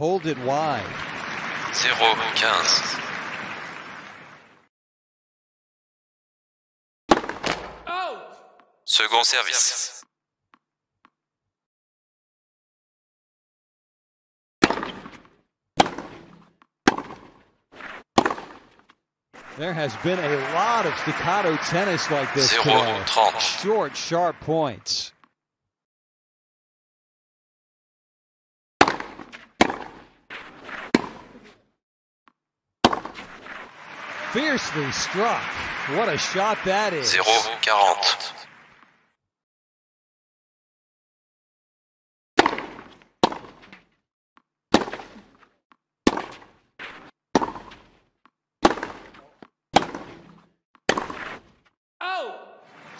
hold it wide. 0-15. Second service. There has been a lot of staccato tennis like this today. 0-30. Short, sharp points. Fiercely struck. What a shot that is. 0-40.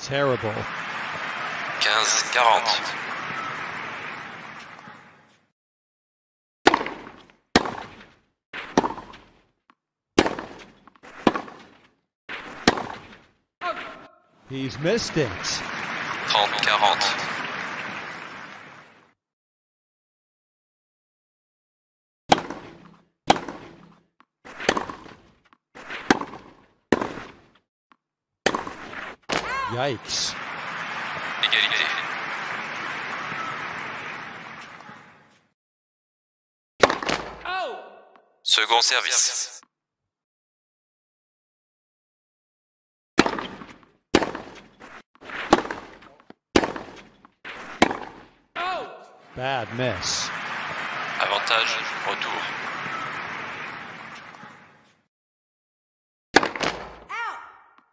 Terrible. 15-40. He's missed it. 30-40. Yikes. Égalité. Second service. Bad miss. Avantage, retour.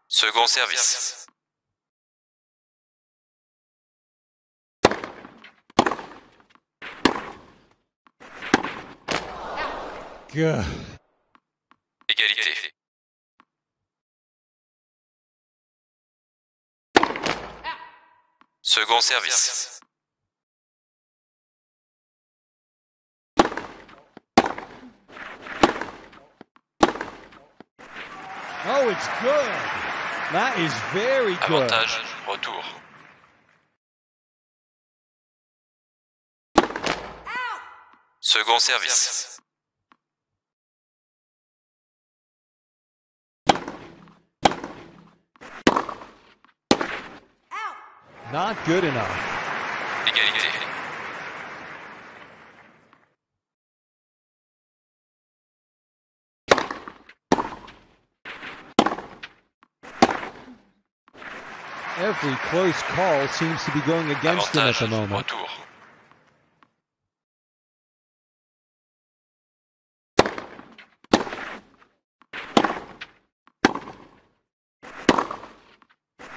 Second service. Good. Égalité. Second service. Oh, it's good. That is very good. Avantage, retour. Second service. Not good enough. Égalité. Every close call seems to be going against him at the moment. retour.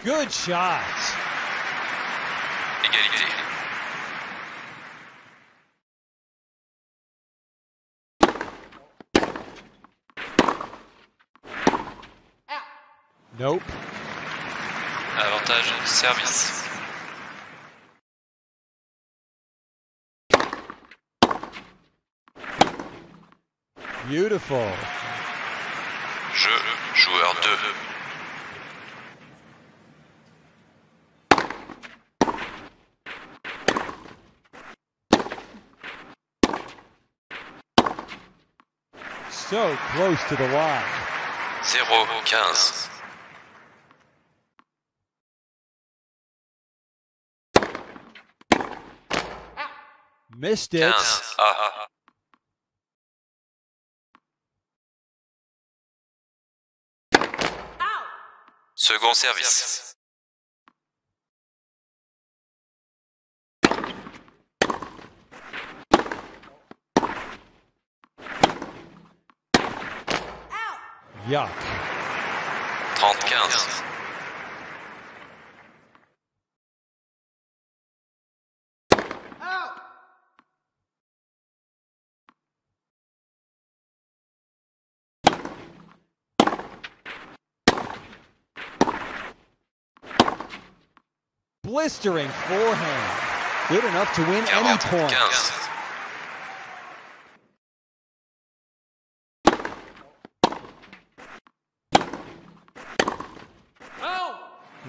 Good shot. Égalité. Nope. Avantage, service. Beautiful. Jeu, joueur 2. So close to the line. 0-15. Mistakes Second service. Yuck. 35. Blistering forehand. Good enough to win any 40, point. 15.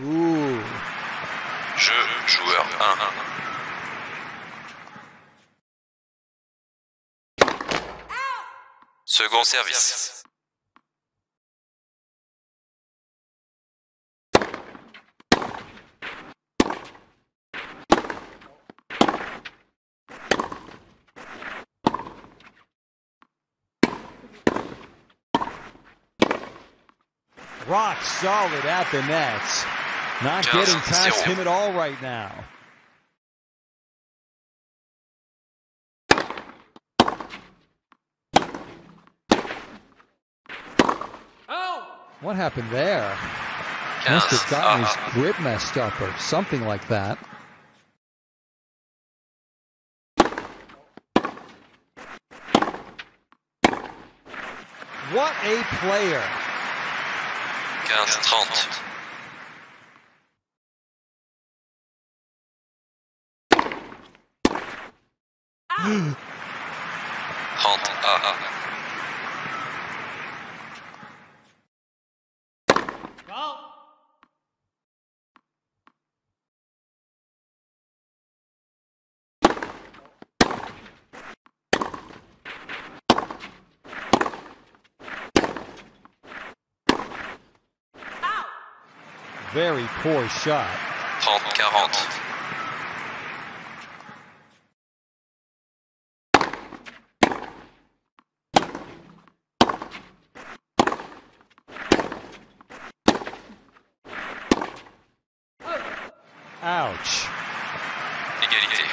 Ooh. Jeu, joueur 1. Second service. Rock solid at the nets. Not Just getting past him at all right now. Oh! What happened there? Must have 15. gotten his grip messed up or something like that. What a player! Podcast 30. Ah. 30 ah. ah. Very poor shot. Trente, quarante. Ouch. Égalité.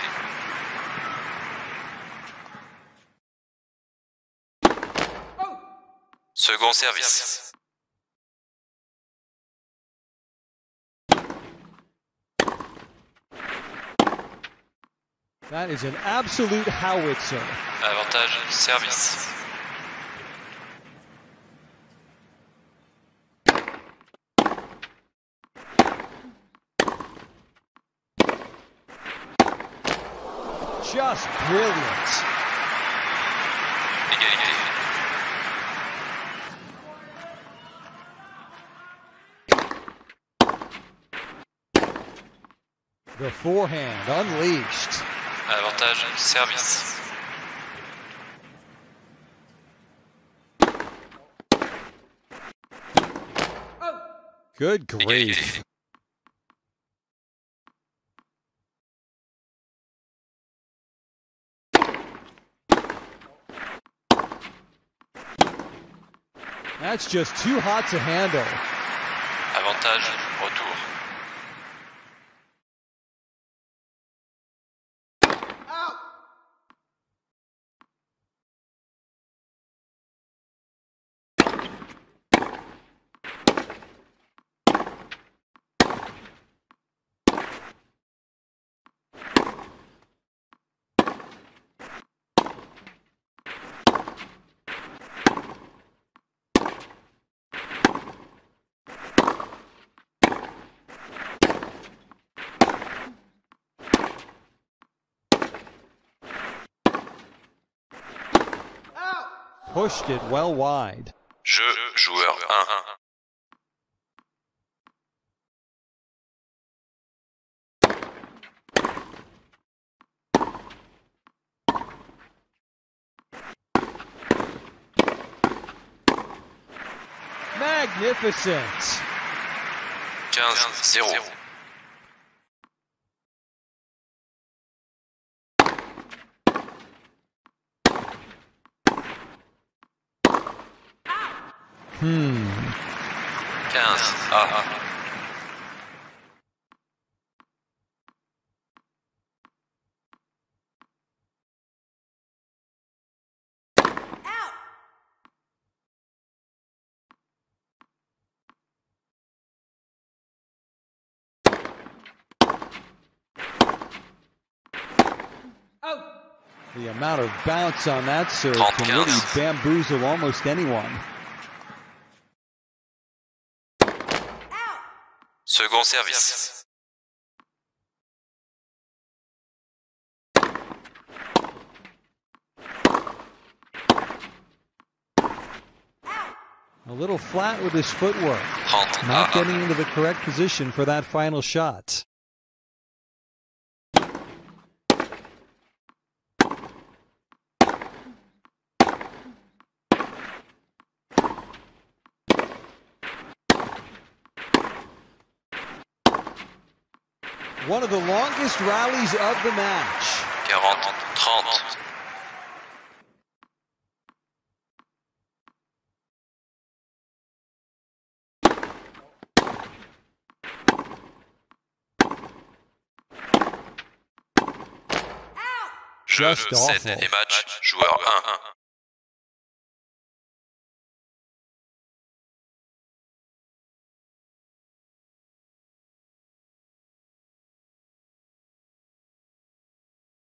Second service. That is an absolute howitzer. Avantage service. Just brilliant. Égalité. The forehand unleashed. Avantage service. Good grief. That's just too hot to handle. Avantage retour. Pushed it well wide. Jeu joueur 1. Magnificent. 15 Hmm. 15 A. The amount of bounce on that serve can really bamboozle almost anyone. Second service. A little flat with his footwork. 30 Not uh-huh. getting into the correct position for that final shot. One of the longest rallies of the match. 40, 30. Jeu Just 7 awful. et match, joueur 1.